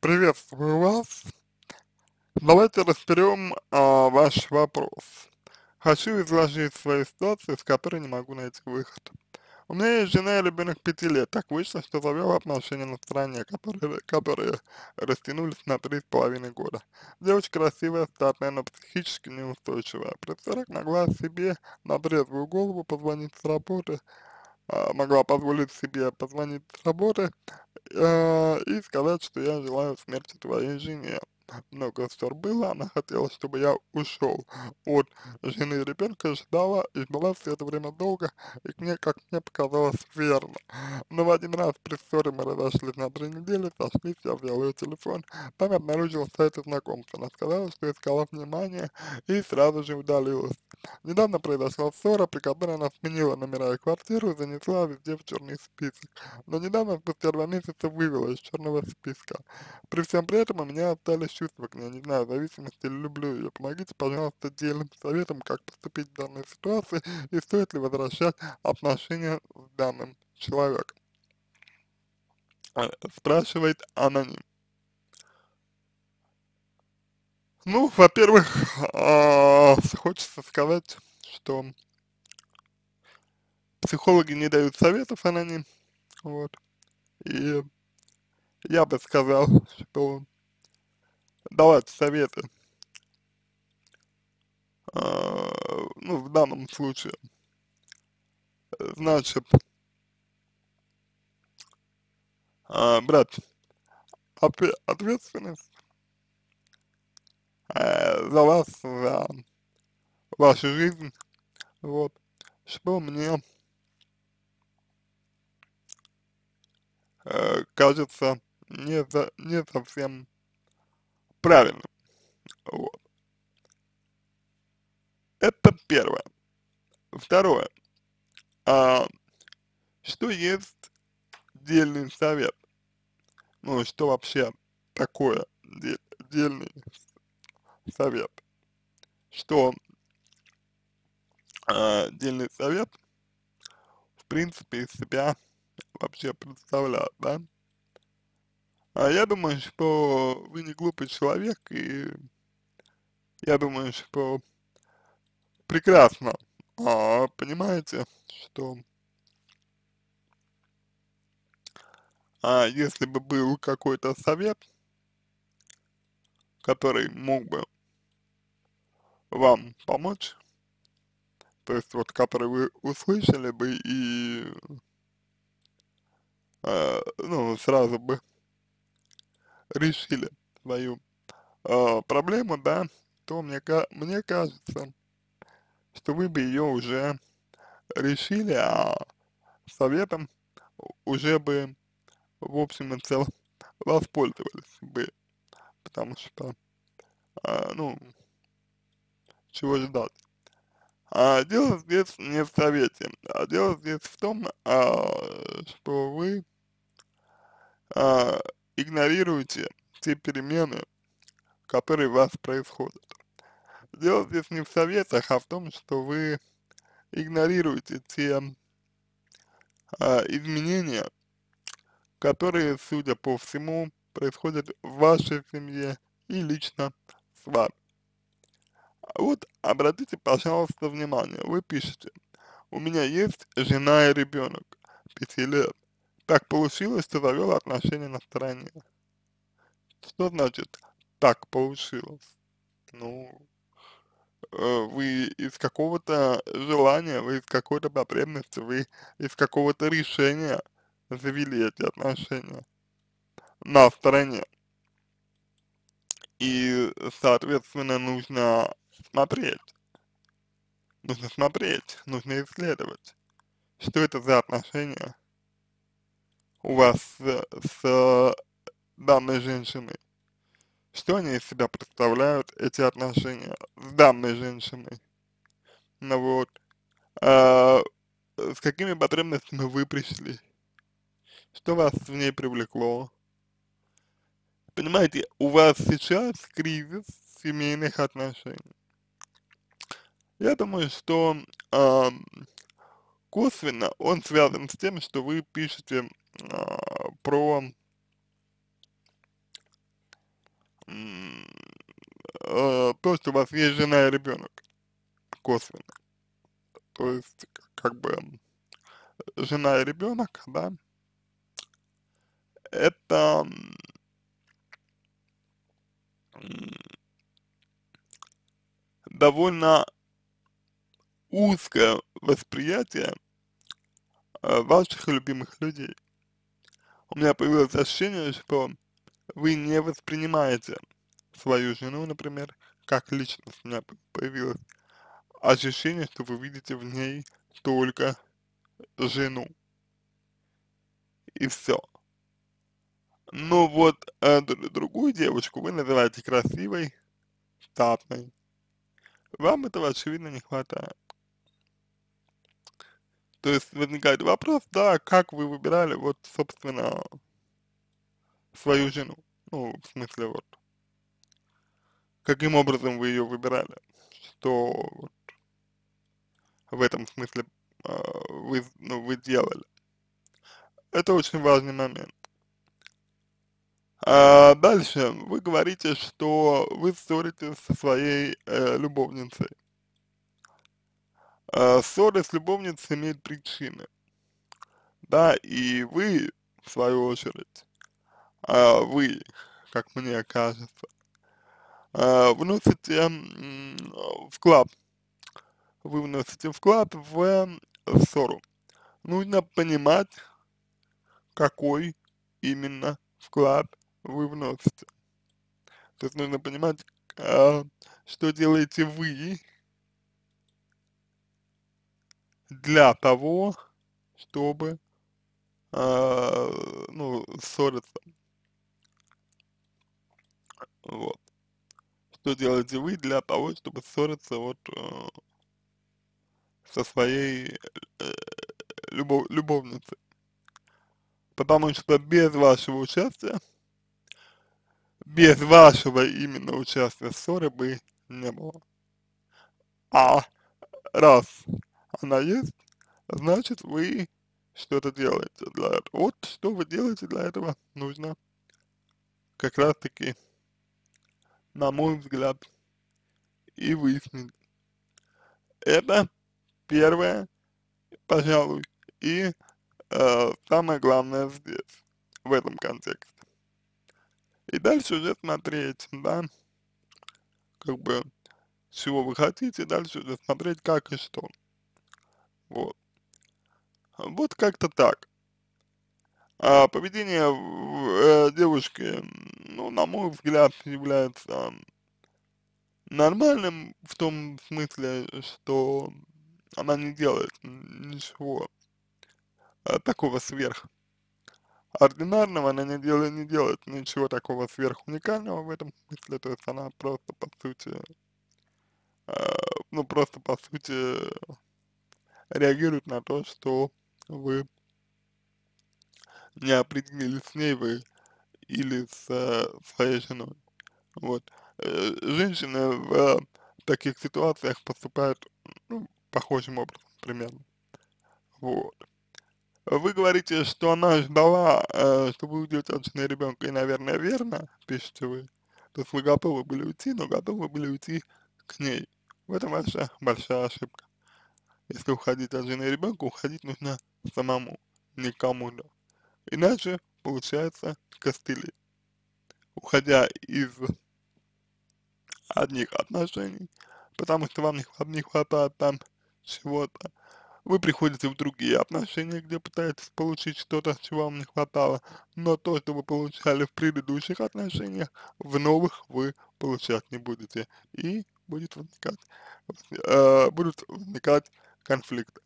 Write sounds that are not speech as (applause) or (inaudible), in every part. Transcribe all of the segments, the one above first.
Приветствую вас. Давайте разберем а, ваш вопрос. Хочу изложить свою ситуацию, с которой не могу найти выход. У меня есть жена и ребенок пяти лет. Так вышло, что завел отношения на стороне, которые, которые растянулись на три с половиной года. Девочка красивая, статная, но психически неустойчивая. При 40 могла себе на трезвую голову позвонить с работы, могла позволить себе позвонить с работы э, и сказать, что я желаю смерти твоей жене много ссор было, она хотела, чтобы я ушел от жены и ребенка, ждала и ждала все это время долго, и мне, как мне показалось, верно. Но в один раз при ссоре мы разошлись на три недели, сошлись, я взял ее телефон, там обнаружил сайты знакомства. Она сказала, что искала внимание и сразу же удалилась. Недавно произошла ссора, при которой она сменила номера и квартиру занесла везде в черный список. Но недавно, спустя два месяца, вывела из черного списка. При всем при этом у меня остались чувства к ней, не знаю, зависимости или люблю. Помогите, пожалуйста, дельным советом, как поступить в данной ситуации и стоит ли возвращать отношения с данным человеком. Э, спрашивает аноним. Ну, во-первых, а, хочется сказать, что психологи не дают советов аноним, вот, и я бы сказал, что давать советы, э, ну, в данном случае, значит, э, брать ответственность за вас, за вашу жизнь, вот, что мне э, кажется не, за, не совсем правильным. Вот. Это первое. Второе. А, что есть дельный совет? Ну, что вообще такое дель, дельный совет? Что а, дельный совет, в принципе, из себя вообще представляет, да? А я думаю, что вы не глупый человек, и я думаю, что прекрасно. А, понимаете, что а если бы был какой-то совет, который мог бы вам помочь, то есть вот который вы услышали бы и э, ну, сразу бы решили свою э, проблему, да, то мне, мне кажется, что вы бы ее уже решили, а советом уже бы в общем и целом воспользовались бы, потому что, э, ну, чего ждать. А дело здесь не в совете, а дело здесь в том, а, что вы а, игнорируете те перемены, которые у вас происходят. Дело здесь не в советах, а в том, что вы игнорируете те а, изменения, которые, судя по всему, происходят в вашей семье и лично с вами. Вот обратите, пожалуйста, внимание, вы пишете, у меня есть жена и ребенок, пяти лет. Так получилось, что завел отношения на стороне. Что значит так получилось? Ну, э, вы из какого-то желания, вы из какой-то потребности, вы из какого-то решения завели эти отношения на стороне. И, соответственно, нужно смотреть, нужно смотреть, нужно исследовать, что это за отношения, у вас с, с данной женщиной. Что они из себя представляют, эти отношения с данной женщиной. Ну вот. А, с какими потребностями вы пришли? Что вас в ней привлекло? Понимаете, у вас сейчас кризис семейных отношений. Я думаю, что э, косвенно он связан с тем, что вы пишете э, про э, то, что у вас есть жена и ребенок косвенно. То есть, как бы, жена и ребенок, да, это довольно узкое восприятие э, ваших любимых людей. У меня появилось ощущение, что вы не воспринимаете свою жену, например, как личность. У меня появилось ощущение, что вы видите в ней только жену. И все. Но вот э, другую девушку вы называете красивой, статной. Вам этого очевидно не хватает. То есть возникает вопрос, да, как вы выбирали вот, собственно, свою жену. Ну, в смысле, вот, каким образом вы ее выбирали, что вот, в этом смысле э, вы, ну, вы делали. Это очень важный момент. А дальше вы говорите, что вы ссоритесь со своей э, любовницей. Э, ссоры с любовницей имеют причины, да, и вы, в свою очередь, э, вы, как мне кажется, э, вносите вклад, вы вносите вклад в ссору. Нужно понимать, какой именно вклад вы вносите. То есть нужно понимать, а, что делаете вы для того, чтобы а, ну, ссориться. Вот. Что делаете вы для того, чтобы ссориться вот э, со своей э, любов, любовницей. Потому что без вашего участия без вашего именно участия в ссоре бы не было. А раз (laughs) она есть, значит вы что-то делаете для этого. Вот что вы делаете для этого нужно как раз таки, на мой взгляд, и выяснить. Это первое, пожалуй, и э, самое главное здесь, в этом контексте. И дальше уже смотреть, да, как бы, чего вы хотите, дальше уже смотреть, как и что. Вот. Вот как-то так. А поведение э, девушки, ну, на мой взгляд, является нормальным в том смысле, что она не делает ничего а, такого сверх ординарного, она не делает, не делает ничего такого сверхуникального в этом смысле, то есть она просто по сути, э, ну просто по сути реагирует на то, что вы не определились с ней вы или с э, своей женой. Вот. Э, женщины в э, таких ситуациях поступают ну, похожим образом примерно. Вот. Вы говорите, что она ждала, э, что вы уйдете от жены ребенка, и, наверное, верно, пишете вы. То есть вы готовы были уйти, но готовы были уйти к ней. В этом ваша большая ошибка. Если уходить от жены и ребенка, уходить нужно самому, никому да. Иначе получается костыли. Уходя из одних отношений, потому что вам не, не хватает там чего-то, вы приходите в другие отношения, где пытаетесь получить что-то, чего вам не хватало, но то, что вы получали в предыдущих отношениях, в новых вы получать не будете, и будет возникать, э, будут возникать конфликты.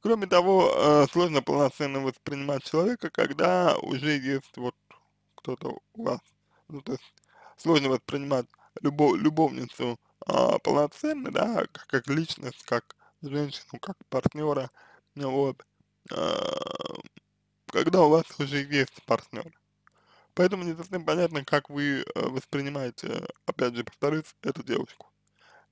Кроме того, э, сложно полноценно воспринимать человека, когда уже есть вот кто-то у вас, ну, то есть сложно воспринимать любов, любовницу э, полноценно, да, как, как личность, как женщину как партнера, вот, а, когда у вас уже есть партнер. Поэтому не совсем понятно, как вы э, воспринимаете, опять же, повторюсь, эту девушку.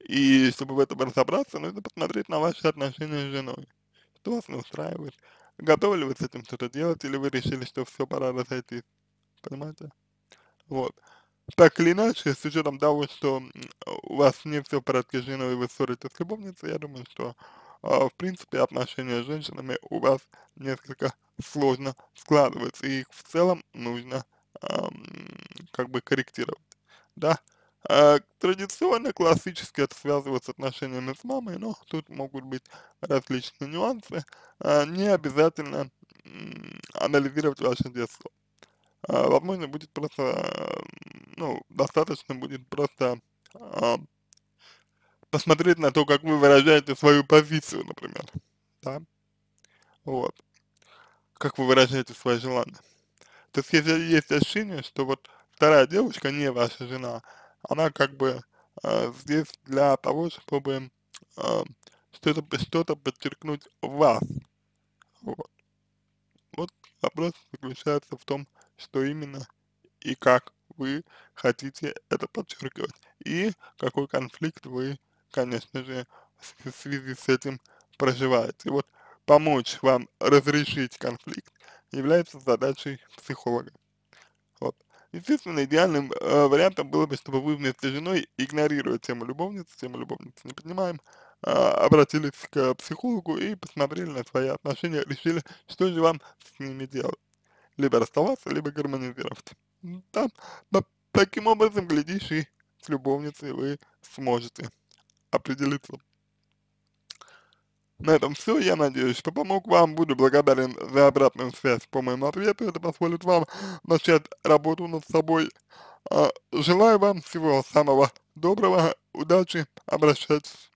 И чтобы в этом разобраться, нужно посмотреть на ваши отношения с женой. Что вас не устраивает? Готовы ли вы с этим что-то делать, или вы решили, что все, пора разойтись? Понимаете? Вот. так или иначе, с учетом того, что у вас не все в порядке с женой, и вы ссоритесь с любовницей, я думаю, что а, в принципе отношения с женщинами у вас несколько сложно складываются, и их в целом нужно ам, как бы корректировать, да. А, традиционно, классически это связывается с отношениями с мамой, но тут могут быть различные нюансы, а, не обязательно анализировать ваше детство. А, возможно, будет просто, ну, достаточно будет просто посмотреть на то, как вы выражаете свою позицию, например, да, вот, как вы выражаете свои желания. То есть, если есть ощущение, что вот вторая девушка не ваша жена, она как бы э, здесь для того, чтобы э, что-то что подчеркнуть вас. Вот. вот вопрос заключается в том, что именно и как вы хотите это подчеркивать. И какой конфликт вы, конечно же, в связи с этим проживаете. Вот помочь вам разрешить конфликт является задачей психолога. Естественно, идеальным э, вариантом было бы, чтобы вы вместе с женой, игнорируя тему любовницы, тему любовницы не поднимаем, э, обратились к психологу и посмотрели на свои отношения, решили, что же вам с ними делать. Либо расставаться, либо гармонизировать. Там, да, таким образом, глядишь, и с любовницей вы сможете определиться. На этом все. Я надеюсь, что помог вам. Буду благодарен за обратную связь по моему ответу. Это позволит вам начать работу над собой. А, желаю вам всего самого доброго. Удачи. Обращайтесь.